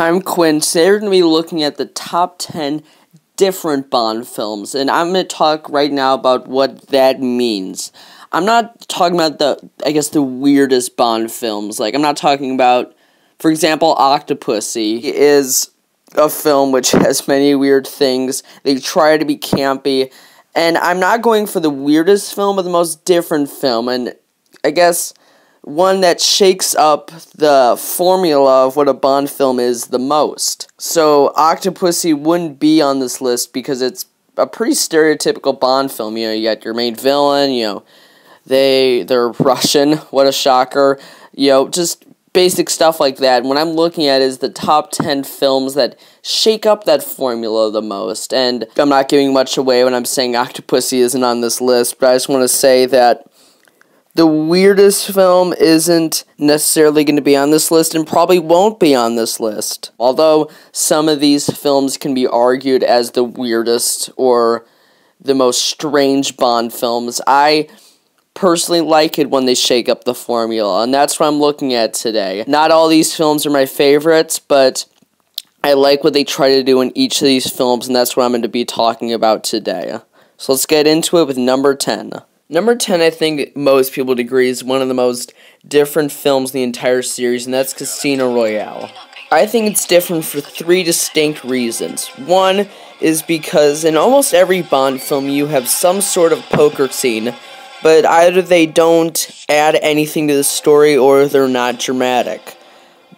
I'm Quinn. Today we're going to be looking at the top 10 different Bond films, and I'm going to talk right now about what that means. I'm not talking about the, I guess, the weirdest Bond films. Like, I'm not talking about, for example, Octopussy is a film which has many weird things. They try to be campy, and I'm not going for the weirdest film, but the most different film, and I guess one that shakes up the formula of what a Bond film is the most. So Octopussy wouldn't be on this list because it's a pretty stereotypical Bond film. You know, you got your main villain, you know, they they're Russian, what a shocker. You know, just basic stuff like that. What I'm looking at is the top 10 films that shake up that formula the most. And I'm not giving much away when I'm saying Octopussy isn't on this list, but I just want to say that the weirdest film isn't necessarily going to be on this list and probably won't be on this list. Although some of these films can be argued as the weirdest or the most strange Bond films, I personally like it when they shake up the formula, and that's what I'm looking at today. Not all these films are my favorites, but I like what they try to do in each of these films, and that's what I'm going to be talking about today. So let's get into it with number 10. Number 10, I think most people would agree, is one of the most different films in the entire series, and that's Casino Royale. I think it's different for three distinct reasons. One is because in almost every Bond film, you have some sort of poker scene, but either they don't add anything to the story or they're not dramatic.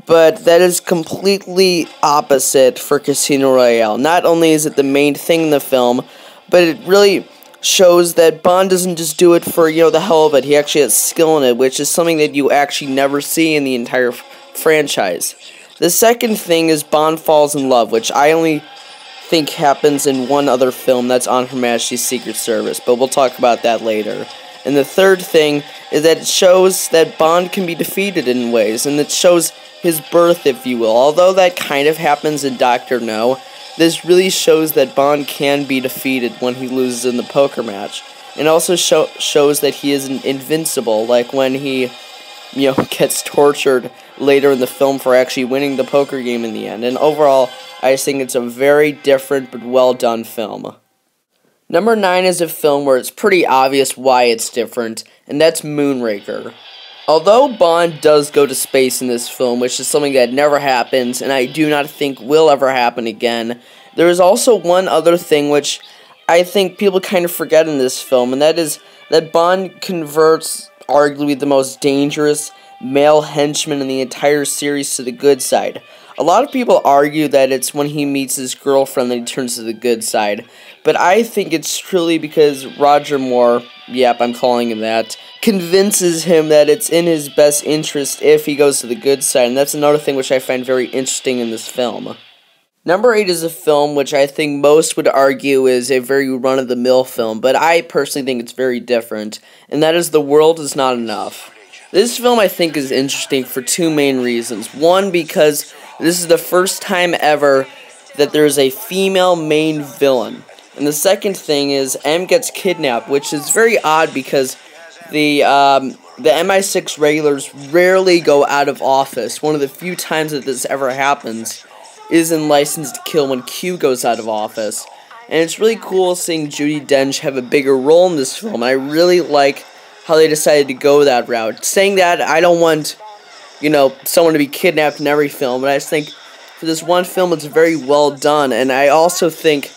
But that is completely opposite for Casino Royale. Not only is it the main thing in the film, but it really shows that Bond doesn't just do it for, you know, the hell of it. He actually has skill in it, which is something that you actually never see in the entire franchise. The second thing is Bond falls in love, which I only think happens in one other film that's on Her Majesty's Secret Service, but we'll talk about that later. And the third thing is that it shows that Bond can be defeated in ways, and it shows his birth, if you will. Although that kind of happens in Doctor No, this really shows that Bond can be defeated when he loses in the poker match. And also show, shows that he isn't invincible, like when he, you know, gets tortured later in the film for actually winning the poker game in the end. And overall, I think it's a very different but well done film. Number 9 is a film where it's pretty obvious why it's different, and that's Moonraker. Although Bond does go to space in this film, which is something that never happens, and I do not think will ever happen again, there is also one other thing which I think people kind of forget in this film, and that is that Bond converts arguably the most dangerous male henchman in the entire series to the good side. A lot of people argue that it's when he meets his girlfriend that he turns to the good side, but I think it's truly because Roger Moore, yep, I'm calling him that, convinces him that it's in his best interest if he goes to the good side, and that's another thing which I find very interesting in this film. Number 8 is a film which I think most would argue is a very run of the mill film, but I personally think it's very different, and that is The World Is Not Enough. This film I think is interesting for two main reasons. One, because this is the first time ever that there's a female main villain. And the second thing is M gets kidnapped, which is very odd because the um, the MI6 regulars rarely go out of office. One of the few times that this ever happens is in License to Kill when Q goes out of office. And it's really cool seeing Judi Dench have a bigger role in this film. I really like how they decided to go that route. Saying that, I don't want, you know, someone to be kidnapped in every film, but I just think for this one film, it's very well done. And I also think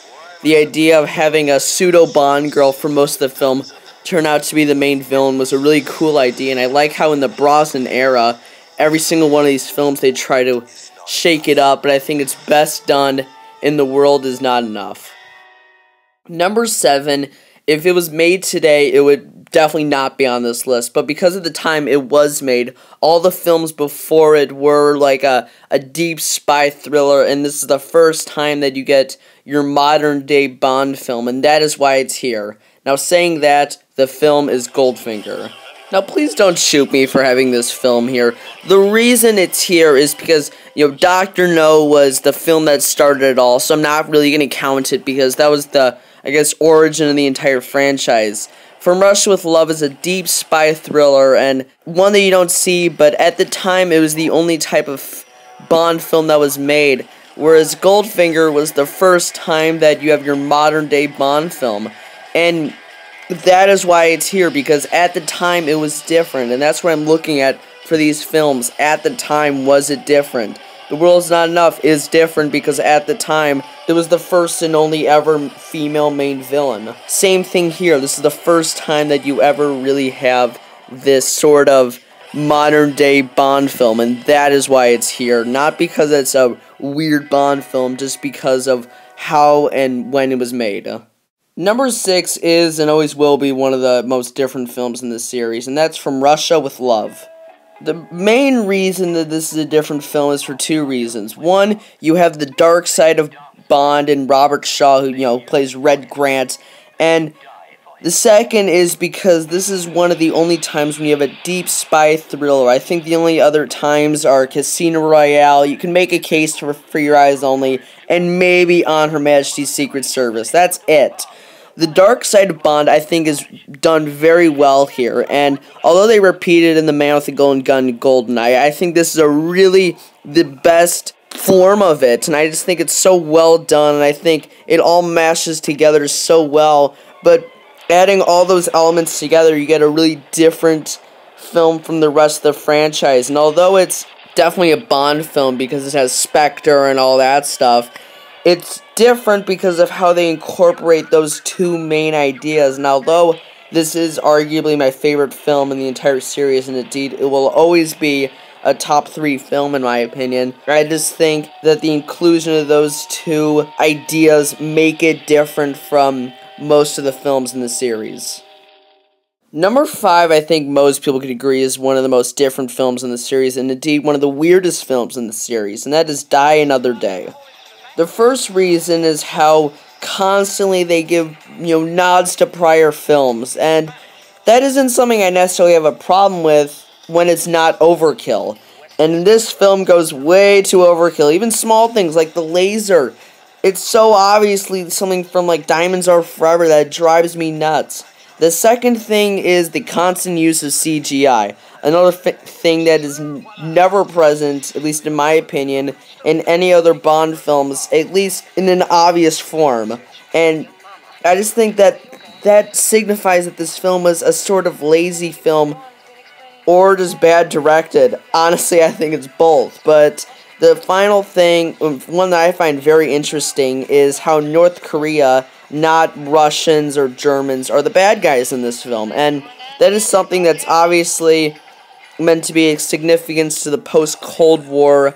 the idea of having a pseudo Bond girl for most of the film turn out to be the main villain was a really cool idea, and I like how in the Brosnan era, every single one of these films they try to shake it up, but I think it's best done in The World Is Not Enough. Number seven, if it was made today, it would definitely not be on this list, but because of the time it was made, all the films before it were like a, a deep spy thriller, and this is the first time that you get your modern day Bond film, and that is why it's here. Now, saying that, the film is Goldfinger. Now, please don't shoot me for having this film here. The reason it's here is because, you know, Dr. No was the film that started it all, so I'm not really going to count it because that was the, I guess, origin of the entire franchise. From Russia with Love is a deep spy thriller and one that you don't see, but at the time it was the only type of Bond film that was made, whereas Goldfinger was the first time that you have your modern day Bond film. And that is why it's here, because at the time it was different, and that's what I'm looking at for these films. At the time, was it different? The World's Not Enough is different because at the time, it was the first and only ever female main villain. Same thing here, this is the first time that you ever really have this sort of modern day Bond film, and that is why it's here. Not because it's a weird Bond film, just because of how and when it was made. Number six is and always will be one of the most different films in this series, and that's From Russia with Love. The main reason that this is a different film is for two reasons. One, you have the dark side of Bond and Robert Shaw, who, you know, plays Red Grant, and the second is because this is one of the only times when you have a deep spy thriller. I think the only other times are Casino Royale. You can make a case for, for Your Eyes Only, and maybe on Her Majesty's Secret Service. That's it. The dark side of Bond, I think, is done very well here, and although they repeated in The Man with the Golden Gun, Golden Goldeneye, I think this is a really the best form of it, and I just think it's so well done, and I think it all mashes together so well. But adding all those elements together, you get a really different film from the rest of the franchise. And although it's definitely a Bond film because it has Spectre and all that stuff, it's different because of how they incorporate those two main ideas. And although this is arguably my favorite film in the entire series, and indeed it will always be a top three film in my opinion. I just think that the inclusion of those two ideas make it different from most of the films in the series. Number five, I think most people could agree, is one of the most different films in the series, and indeed one of the weirdest films in the series, and that is Die Another Day. The first reason is how constantly they give, you know, nods to prior films, and that isn't something I necessarily have a problem with when it's not overkill. And this film goes way too overkill. Even small things like the laser it's so obviously something from like Diamonds Are Forever that drives me nuts. The second thing is the constant use of CGI. Another thing that is never present, at least in my opinion, in any other Bond films, at least in an obvious form. And I just think that that signifies that this film was a sort of lazy film or just bad directed. Honestly, I think it's both. But the final thing, um, one that I find very interesting, is how North Korea, not Russians or Germans, are the bad guys in this film. And that is something that's obviously meant to be a significance to the post Cold War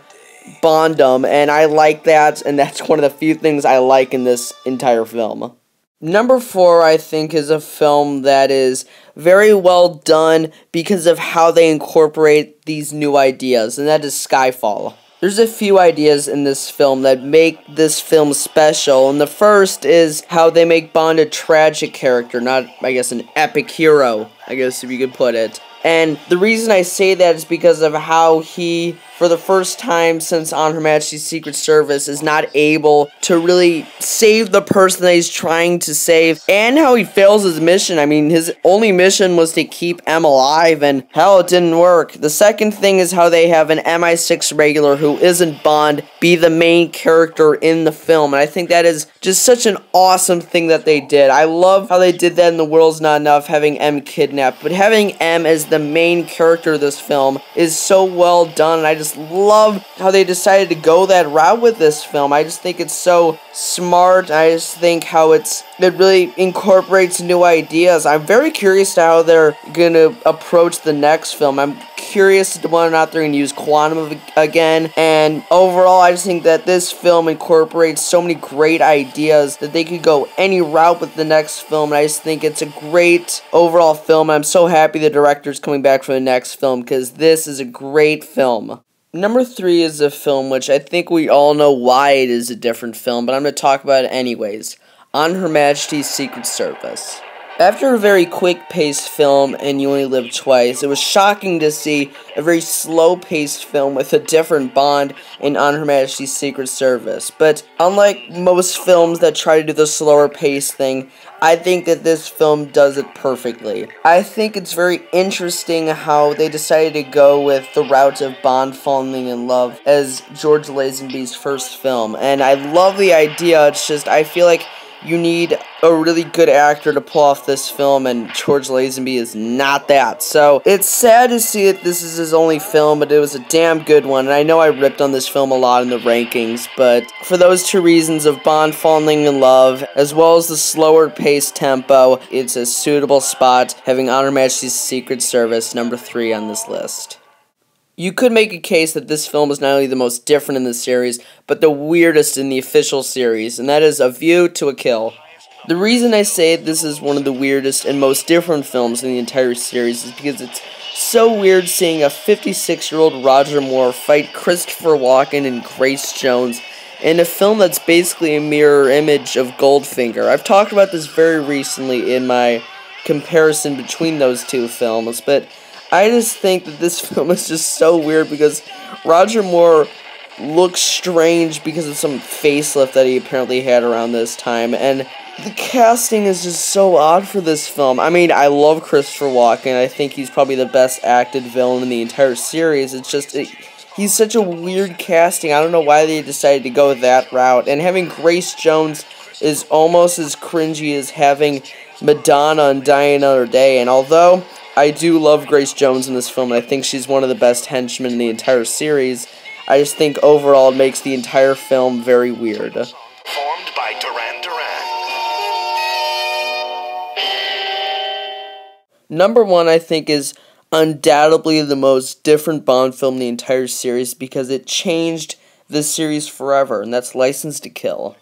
Bondum, and I like that, and that's one of the few things I like in this entire film. Number four, I think, is a film that is very well done because of how they incorporate these new ideas, and that is Skyfall. There's a few ideas in this film that make this film special, and the first is how they make Bond a tragic character, not, I guess, an epic hero, I guess if you could put it. And the reason I say that is because of how he for the first time since On Her Majesty's Secret Service, is not able to really save the person that he's trying to save, and how he fails his mission. I mean, his only mission was to keep M alive, and hell, it didn't work. The second thing is how they have an MI6 regular who isn't Bond be the main character in the film, and I think that is just such an awesome thing that they did. I love how they did that in The World's Not Enough, having M kidnapped, but having M as the main character of this film is so well done, and I just love how they decided to go that route with this film. I just think it's so smart. I just think how it's it really incorporates new ideas. I'm very curious to how they're gonna approach the next film. I'm curious to whether or not they're gonna use quantum again. And overall, I just think that this film incorporates so many great ideas that they could go any route with the next film. And I just think it's a great overall film. I'm so happy the director's coming back for the next film because this is a great film. Number three is a film which I think we all know why it is a different film, but I'm going to talk about it anyways. On Her Majesty's Secret Service. After a very quick-paced film and You Only Live Twice, it was shocking to see a very slow-paced film with a different Bond in On Her Majesty's Secret Service. But unlike most films that try to do the slower pace thing, I think that this film does it perfectly. I think it's very interesting how they decided to go with the route of Bond falling in love as George Lazenby's first film. And I love the idea, it's just, I feel like you need a really good actor to pull off this film, and George Lazenby is not that. So it's sad to see that this is his only film, but it was a damn good one. And I know I ripped on this film a lot in the rankings, but for those two reasons of Bond falling in love, as well as the slower paced tempo, it's a suitable spot having On Her Majesty's Secret Service number three on this list. You could make a case that this film is not only the most different in the series, but the weirdest in the official series, and that is A View to a Kill. The reason I say this is one of the weirdest and most different films in the entire series is because it's so weird seeing a 56 year old Roger Moore fight Christopher Walken and Grace Jones in a film that's basically a mirror image of Goldfinger. I've talked about this very recently in my comparison between those two films, but I just think that this film is just so weird because Roger Moore looks strange because of some facelift that he apparently had around this time, and the casting is just so odd for this film. I mean, I love Christopher Walken. I think he's probably the best acted villain in the entire series. It's just it, he's such a weird casting. I don't know why they decided to go that route. And having Grace Jones is almost as cringy as having Madonna on Die Another Day. And although I do love Grace Jones in this film, and I think she's one of the best henchmen in the entire series. I just think overall it makes the entire film very weird. Formed by Duran Duran. Number one, I think, is undoubtedly the most different Bond film in the entire series because it changed the series forever, and that's License to Kill.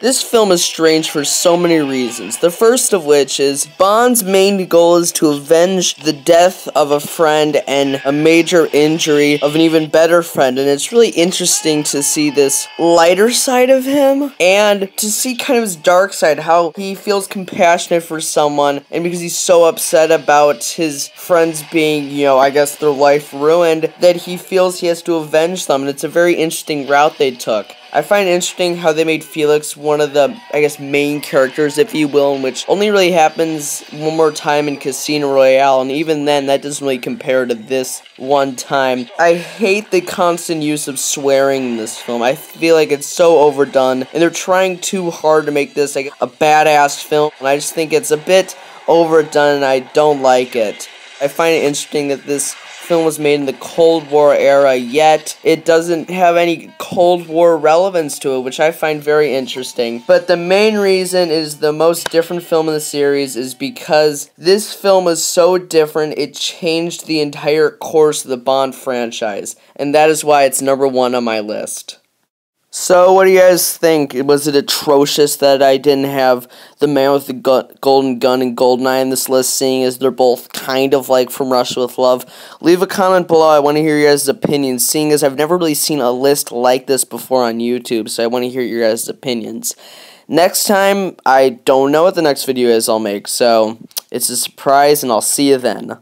This film is strange for so many reasons. The first of which is Bond's main goal is to avenge the death of a friend and a major injury of an even better friend. And it's really interesting to see this lighter side of him and to see kind of his dark side, how he feels compassionate for someone. And because he's so upset about his friends being, you know, I guess their life ruined, that he feels he has to avenge them. And it's a very interesting route they took. I find interesting how they made Felix one of the, I guess, main characters, if you will, in which only really happens one more time in Casino Royale, and even then, that doesn't really compare to this one time. I hate the constant use of swearing in this film. I feel like it's so overdone, and they're trying too hard to make this like a badass film, and I just think it's a bit overdone, and I don't like it. I find it interesting that this film was made in the Cold War era, yet it doesn't have any Cold War relevance to it, which I find very interesting. But the main reason is the most different film in the series is because this film is so different, it changed the entire course of the Bond franchise, and that is why it's number one on my list. So, what do you guys think? Was it atrocious that I didn't have the man with the gu- golden gun and Goldeneye in this list, seeing as they're both kind of like from Russia with Love? Leave a comment below. I want to hear your guys' opinions, seeing as I've never really seen a list like this before on YouTube, so I want to hear your guys' opinions. Next time, I don't know what the next video is I'll make, so it's a surprise, and I'll see you then.